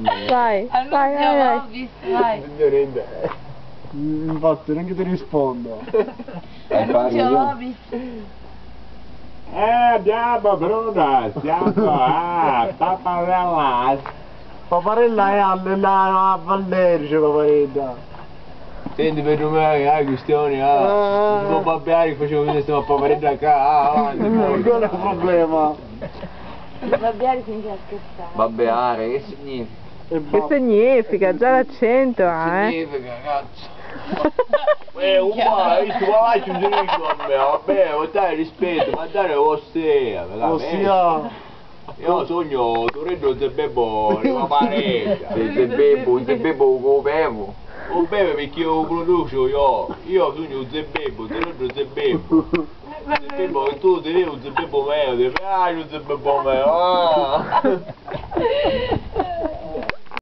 Vai, vai, vai, vai. vai. Signorina. Infatti neanche ti rispondo. Annunzio Lobis. Eh, andiamo, Bruna, siamo a Paparella. Paparella è alle là a Vallerice, paparella. Senti, per me, ah, questioni, ah, non va bene, facevo vedere stiamo a Paparella qua, ah, avanti, Non poi. è un problema. Babbiare finché a scherzare. Babbeare, che significa? Che va- significa? Già l'accento, eh? Significa, cazzo. Eh, uguale, tu vai giù con me, vabbè, vuoi dare rispetto, ma dare ossia, Ossia, Io sogno, tu redo se bebo, una parecchia. Se se bevo, se bevo, lo bevo. O beve perché io produco io, io sogno un zebebo, te redo zebebo. Zebebo, tu te un zebebo meo, te fai un zebebo meo, ah.